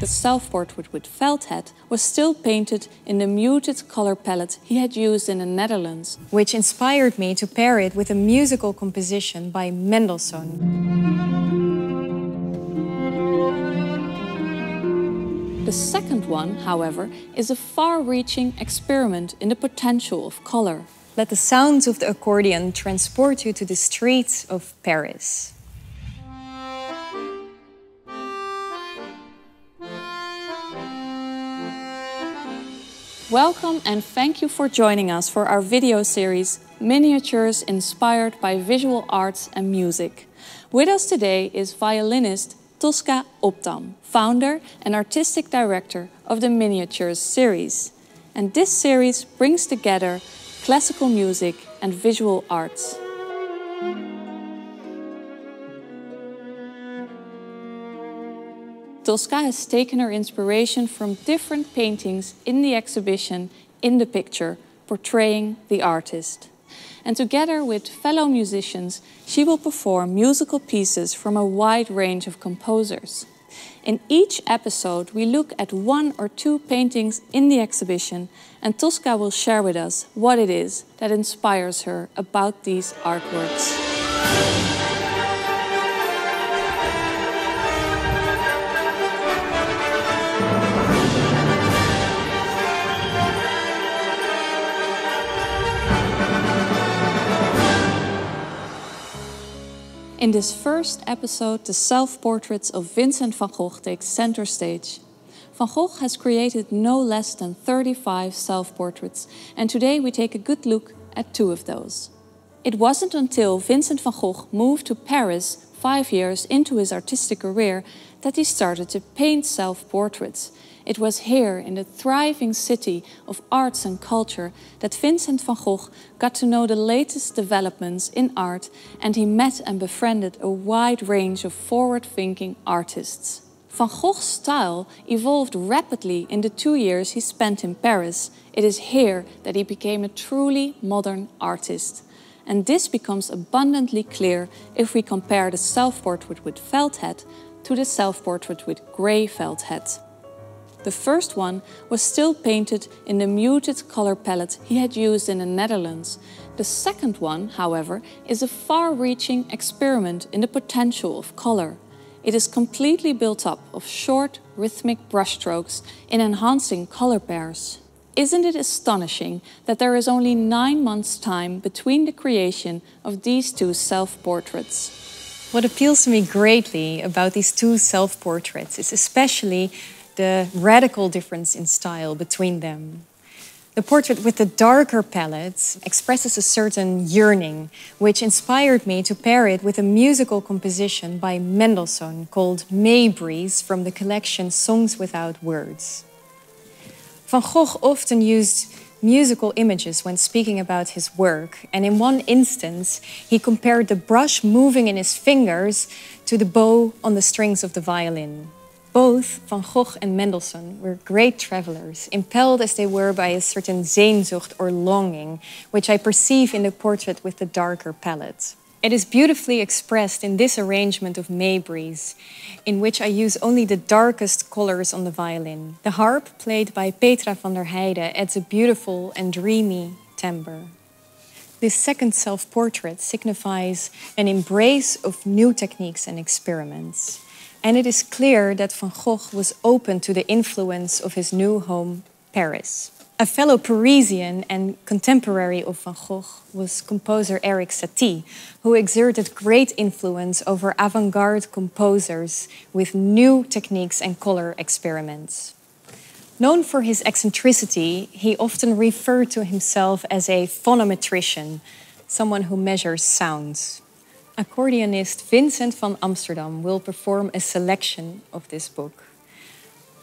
The self-portrait with felt hat was still painted in the muted color palette he had used in the Netherlands, which inspired me to pair it with a musical composition by Mendelssohn. The second one, however, is a far-reaching experiment in the potential of color. Let the sounds of the accordion transport you to the streets of Paris. Welcome and thank you for joining us for our video series Miniatures Inspired by Visual Arts and Music. With us today is violinist Tosca Opdam, founder and artistic director of the Miniatures series. And this series brings together classical music and visual arts. Tosca has taken her inspiration from different paintings in the exhibition in the picture, portraying the artist. And together with fellow musicians, she will perform musical pieces from a wide range of composers. In each episode, we look at one or two paintings in the exhibition, and Tosca will share with us what it is that inspires her about these artworks. In this first episode, the self-portraits of Vincent van Gogh take center stage. Van Gogh has created no less than 35 self-portraits, and today we take a good look at two of those. It wasn't until Vincent van Gogh moved to Paris five years into his artistic career that he started to paint self-portraits, it was here, in the thriving city of arts and culture, that Vincent van Gogh got to know the latest developments in art and he met and befriended a wide range of forward-thinking artists. Van Gogh's style evolved rapidly in the two years he spent in Paris. It is here that he became a truly modern artist. And this becomes abundantly clear if we compare the self-portrait with felt hat to the self-portrait with Gray felt hat. The first one was still painted in the muted color palette he had used in the Netherlands. The second one, however, is a far-reaching experiment in the potential of color. It is completely built up of short, rhythmic brushstrokes in enhancing color pairs. Isn't it astonishing that there is only nine months' time between the creation of these two self-portraits? What appeals to me greatly about these two self-portraits is especially the radical difference in style between them. The portrait with the darker palettes expresses a certain yearning, which inspired me to pair it with a musical composition by Mendelssohn called May Breeze from the collection Songs Without Words. Van Gogh often used musical images when speaking about his work, and in one instance, he compared the brush moving in his fingers to the bow on the strings of the violin. Both Van Gogh and Mendelssohn were great travelers, impelled as they were by a certain Sehnsucht or longing, which I perceive in the portrait with the darker palette. It is beautifully expressed in this arrangement of May Breeze, in which I use only the darkest colors on the violin. The harp, played by Petra van der Heide, adds a beautiful and dreamy timbre. This second self-portrait signifies an embrace of new techniques and experiments. And it is clear that Van Gogh was open to the influence of his new home, Paris. A fellow Parisian and contemporary of Van Gogh was composer Erik Satie, who exerted great influence over avant-garde composers with new techniques and color experiments. Known for his eccentricity, he often referred to himself as a phonometrician, someone who measures sounds accordionist Vincent van Amsterdam will perform a selection of this book.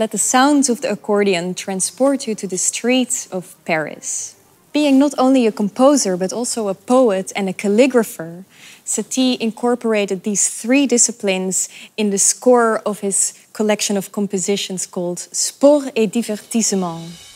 Let the sounds of the accordion transport you to the streets of Paris. Being not only a composer but also a poet and a calligrapher, Satie incorporated these three disciplines in the score of his collection of compositions called Sports et Divertissements.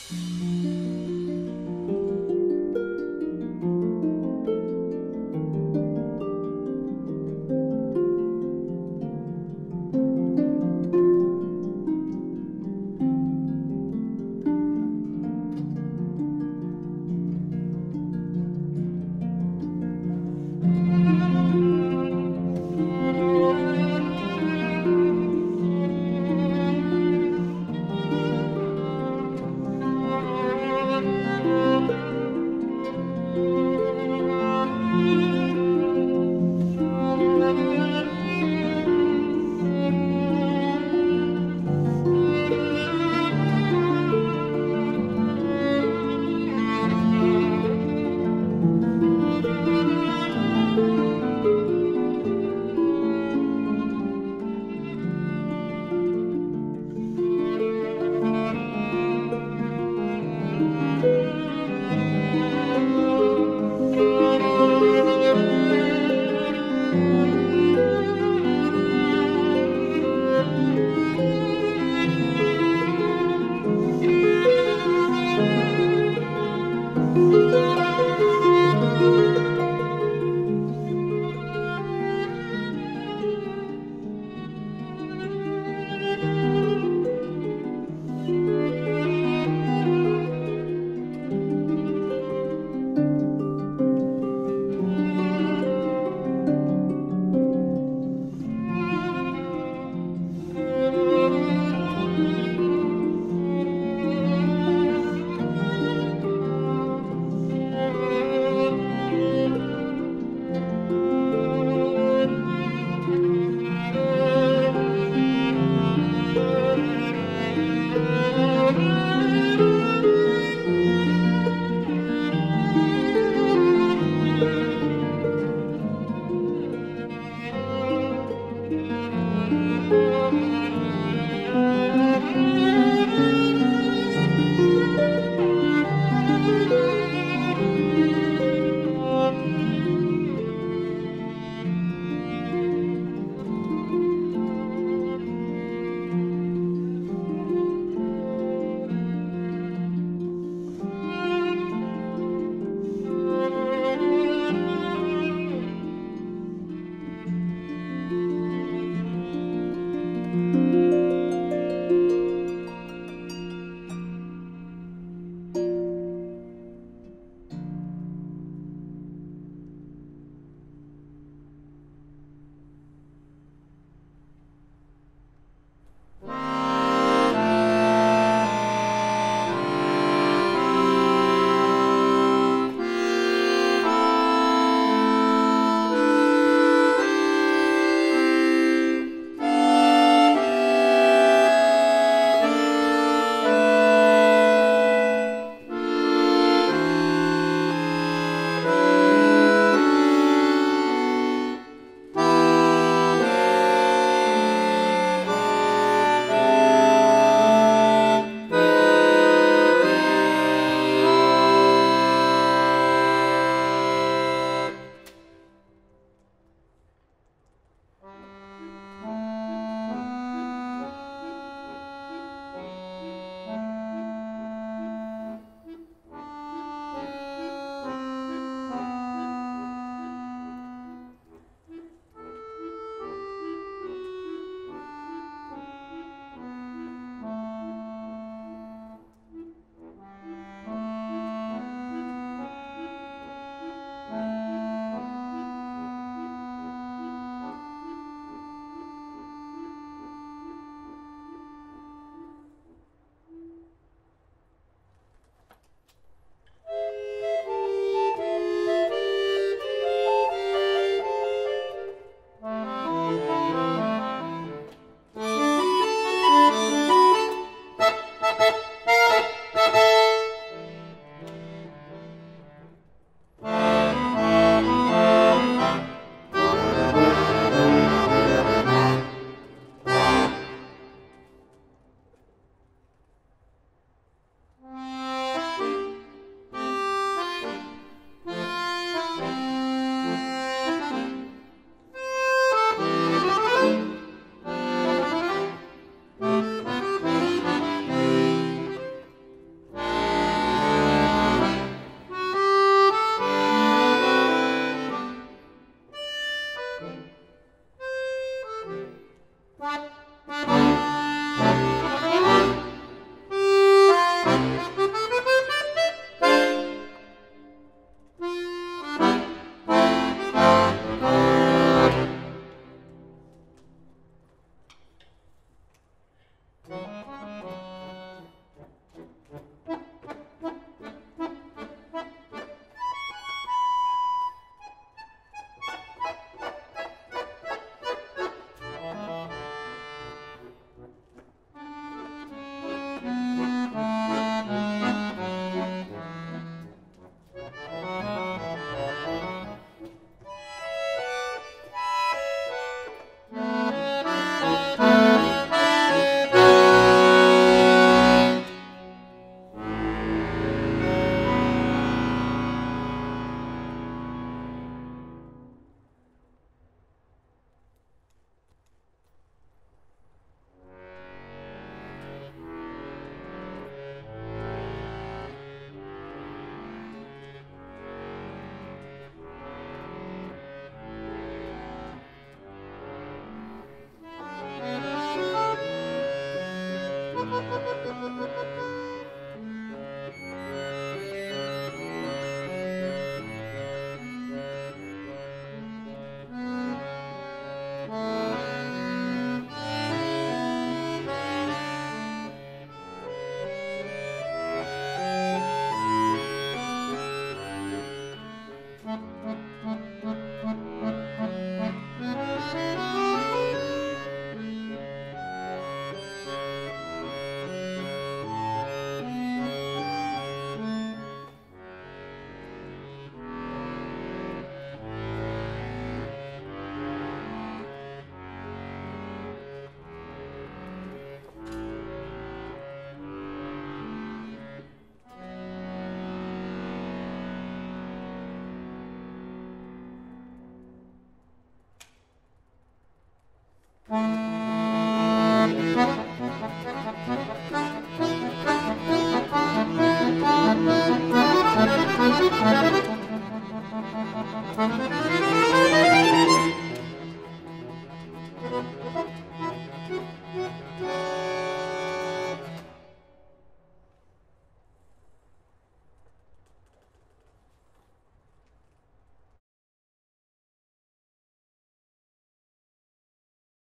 Thank you.